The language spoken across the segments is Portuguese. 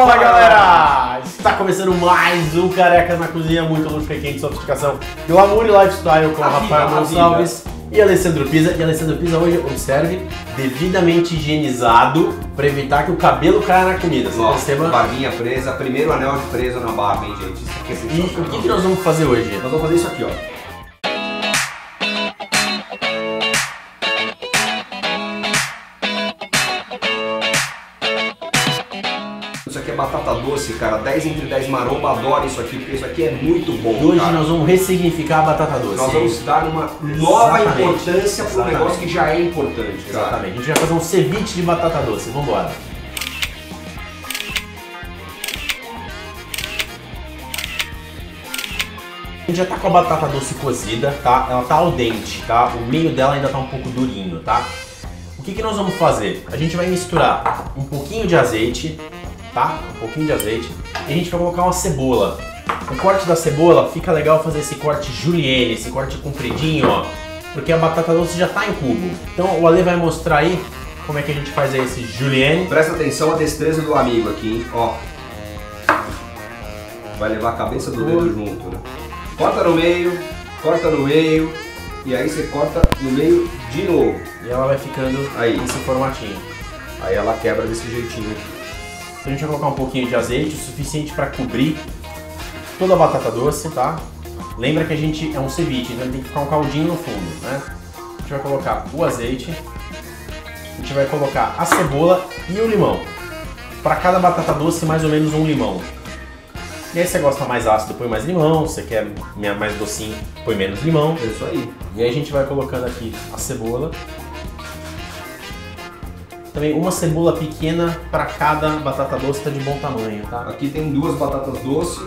Fala galera! Está começando mais um Carecas na Cozinha, muito luxo, quente, sofisticação, glamour e lifestyle com A Rafael vida, Gonçalves e Alessandro Pisa. E Alessandro Pisa hoje, observe, devidamente higienizado para evitar que o cabelo caia na comida. Ó, perceba? barbinha presa, primeiro anel de preso na barba, hein, gente? Isso aqui é E o que, que nós vamos fazer hoje? Nós vamos fazer isso aqui, ó. Batata doce, cara. 10 entre 10 maromba, adoro isso aqui, porque isso aqui é muito bom. E hoje cara. nós vamos ressignificar a batata doce. Nós vamos dar uma nova Exatamente. importância para um negócio que já é importante, cara. Exatamente. A gente vai fazer um ceviche de batata doce. Vamos embora. A gente já tá com a batata doce cozida, tá? Ela tá al dente, tá? O meio dela ainda tá um pouco durinho, tá? O que, que nós vamos fazer? A gente vai misturar um pouquinho de azeite, tá? Um pouquinho de azeite. E a gente vai colocar uma cebola. O corte da cebola fica legal fazer esse corte julienne, esse corte compridinho, ó. Porque a batata doce já tá em cubo. Então o Ale vai mostrar aí como é que a gente faz aí esse julienne. Presta atenção a destreza do amigo aqui, hein? Ó. Vai levar a cabeça do dedo junto, né? Corta no meio, corta no meio, e aí você corta no meio de novo. E ela vai ficando Aí. nesse formatinho. Aí ela quebra desse jeitinho aqui. Então a gente vai colocar um pouquinho de azeite, o suficiente para cobrir toda a batata doce, tá? Lembra que a gente é um ceviche, então tem que ficar um caldinho no fundo, né? A gente vai colocar o azeite, a gente vai colocar a cebola e o limão. Para cada batata doce, mais ou menos um limão. E aí você gosta mais ácido, põe mais limão, você quer mais docinho, põe menos limão. É isso aí. E aí a gente vai colocando aqui a cebola. Também uma cebola pequena para cada batata doce tá de bom tamanho, tá? Aqui tem duas batatas doces,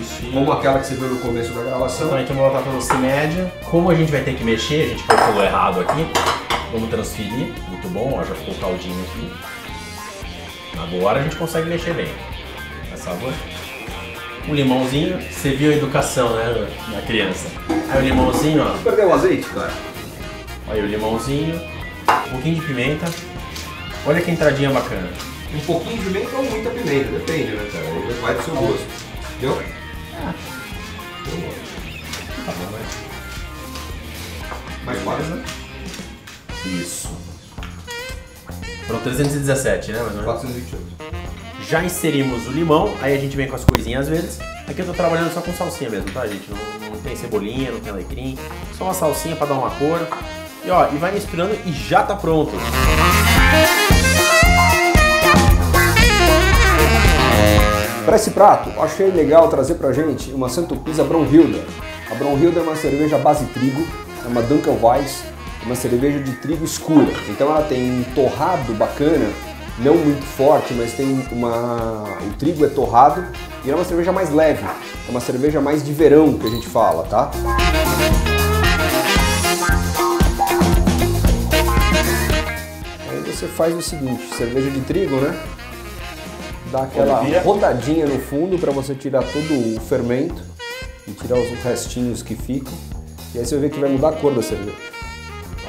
Isso. como aquela que você viu no começo da gravação. Exatamente, uma batata doce média. Como a gente vai ter que mexer, a gente calculou errado aqui. Vamos transferir. Muito bom, ó, já ficou o caldinho aqui. Agora a gente consegue mexer bem. Faz favor. Um limãozinho. Você viu a educação, né, da criança. Aí o limãozinho, ó. Perdeu o azeite, cara? Aí o limãozinho. Um pouquinho de pimenta. Olha que entradinha bacana. Um pouquinho de pimenta ou muita pimenta, depende, né, cara? Aí Vai do seu gosto. Entendeu? Tá bom, né? Mais quase, né? Isso. Foram 317, né? Mais ou menos? 428. Já inserimos o limão, aí a gente vem com as coisinhas verdes. Aqui eu tô trabalhando só com salsinha mesmo, tá, gente? Não, não tem cebolinha, não tem alecrim. Só uma salsinha pra dar uma cor. E ó, e vai misturando e já tá pronto. Para esse prato, achei legal trazer pra gente uma Santo Pisa Brunhilda. A Brunhilda é uma cerveja base trigo, é uma Dunkelweiss, é uma cerveja de trigo escura. Então ela tem um torrado bacana, não muito forte, mas tem uma... o trigo é torrado e é uma cerveja mais leve, é uma cerveja mais de verão que a gente fala, tá? Aí você faz o seguinte, cerveja de trigo, né? Dá aquela Olivia. rodadinha no fundo para você tirar todo o fermento e tirar os restinhos que ficam. E aí você ver que vai mudar a cor da cerveja.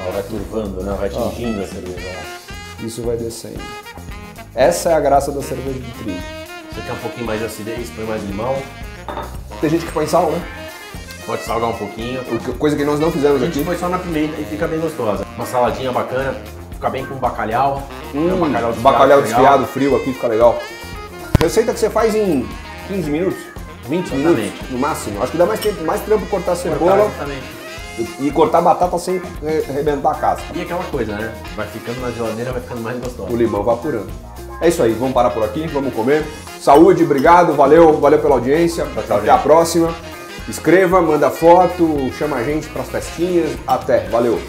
Ela vai turvando, né? Vai atingindo a cerveja. Isso vai descendo. Essa é a graça da cerveja de trigo. Você quer um pouquinho mais de acidez, põe mais limão. Tem gente que põe sal, né? Pode salgar um pouquinho. Coisa que nós não fizemos A gente aqui. põe só na pimenta e fica bem gostosa. Uma saladinha bacana, fica bem com bacalhau. Hum, bacalhau desfiado, bacalhau desfiado, frio aqui, fica legal. Receita que você faz em 15 minutos, 20 minutos Exatamente. no máximo. Acho que dá mais, tempo, mais trampo cortar a cebola exatamente. e cortar a batata sem arrebentar a casca. E aquela coisa, né? Vai ficando na geladeira, vai ficando mais gostosa. O limão vai apurando. É isso aí, vamos parar por aqui, vamos comer. Saúde, obrigado, valeu, valeu pela audiência. tchau, Até a gente. próxima. Escreva, manda foto, chama a gente para as festinhas. Até, valeu.